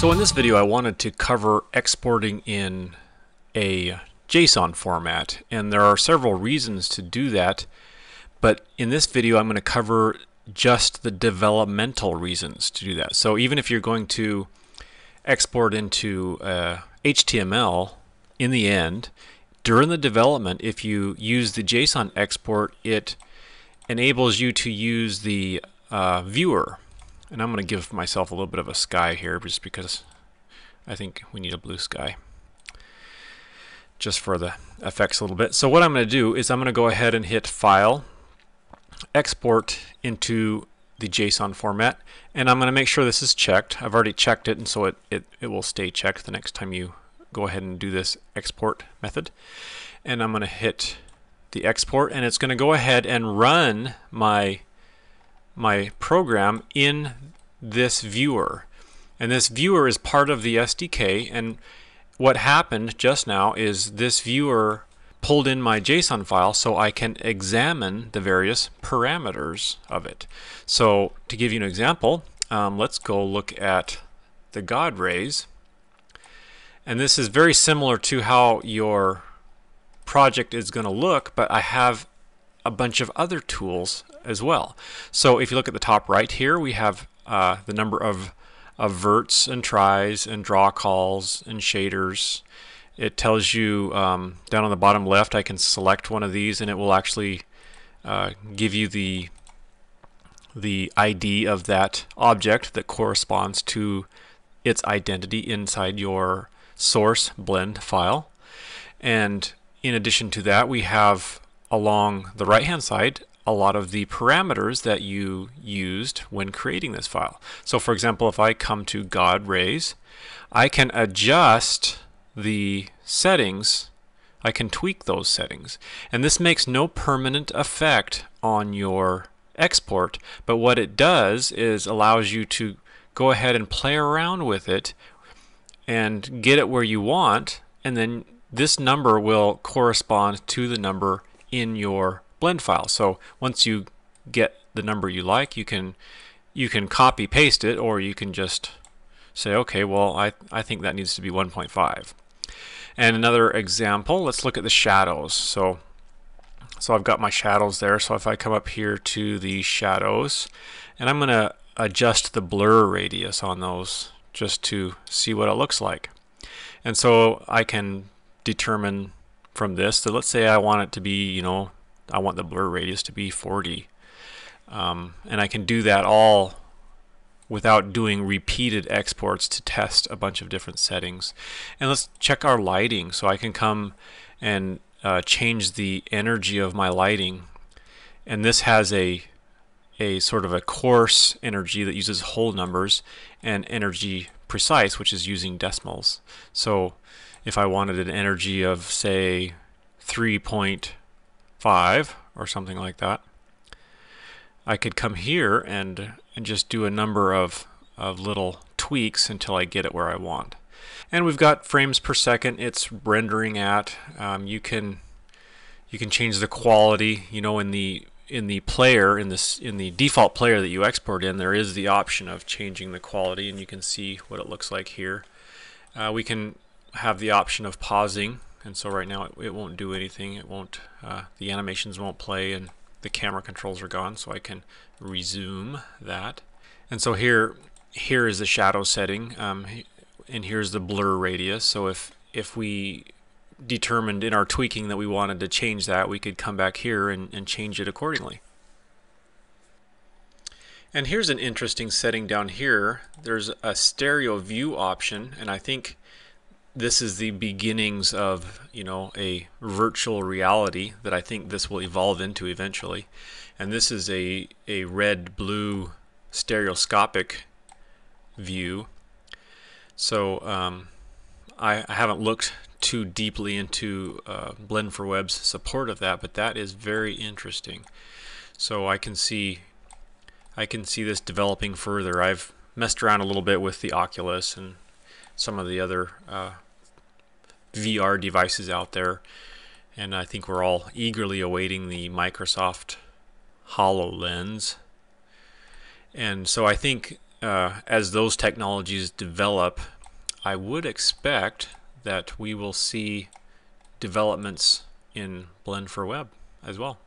So in this video I wanted to cover exporting in a JSON format and there are several reasons to do that but in this video I'm going to cover just the developmental reasons to do that. So even if you're going to export into uh, HTML in the end during the development if you use the JSON export it enables you to use the uh, viewer and I'm going to give myself a little bit of a sky here just because I think we need a blue sky just for the effects a little bit. So what I'm going to do is I'm going to go ahead and hit File, Export into the JSON format, and I'm going to make sure this is checked. I've already checked it, and so it, it, it will stay checked the next time you go ahead and do this export method. And I'm going to hit the export, and it's going to go ahead and run my my program in this viewer. And this viewer is part of the SDK and what happened just now is this viewer pulled in my JSON file so I can examine the various parameters of it. So to give you an example, um, let's go look at the God rays. And this is very similar to how your project is going to look, but I have a bunch of other tools as well. So if you look at the top right here, we have uh, the number of, verts and tris and draw calls and shaders. It tells you um, down on the bottom left, I can select one of these and it will actually uh, give you the the ID of that object that corresponds to its identity inside your source blend file. And in addition to that, we have along the right hand side a lot of the parameters that you used when creating this file. So for example, if I come to God rays, I can adjust the settings, I can tweak those settings. And this makes no permanent effect on your export, but what it does is allows you to go ahead and play around with it and get it where you want, and then this number will correspond to the number in your blend file. So once you get the number you like, you can you can copy paste it or you can just say, okay, well, I, I think that needs to be 1.5. And another example, let's look at the shadows. So, so I've got my shadows there. So if I come up here to the shadows, and I'm going to adjust the blur radius on those just to see what it looks like. And so I can determine from this So let's say I want it to be, you know, I want the blur radius to be 40. Um, and I can do that all without doing repeated exports to test a bunch of different settings. And let's check our lighting. So I can come and uh, change the energy of my lighting. And this has a a sort of a coarse energy that uses whole numbers and energy precise, which is using decimals. So if I wanted an energy of say 3.5 or something like that, I could come here and and just do a number of, of little tweaks until I get it where I want. And we've got frames per second it's rendering at. Um, you can you can change the quality. You know, in the in the player in this in the default player that you export in, there is the option of changing the quality, and you can see what it looks like here. Uh, we can have the option of pausing and so right now it, it won't do anything. It won't uh, the animations won't play and the camera controls are gone so I can resume that. And so here here is the shadow setting um, and here's the blur radius. So if if we determined in our tweaking that we wanted to change that we could come back here and, and change it accordingly. And here's an interesting setting down here. There's a stereo view option and I think this is the beginnings of you know a virtual reality that I think this will evolve into eventually. And this is a a red blue stereoscopic view. So um, I, I, haven't looked too deeply into uh, Blend4Web's support of that but that is very interesting. So I can see I can see this developing further. I've messed around a little bit with the Oculus and some of the other uh, VR devices out there. And I think we're all eagerly awaiting the Microsoft HoloLens. And so I think uh, as those technologies develop, I would expect that we will see developments in Blend4Web as well.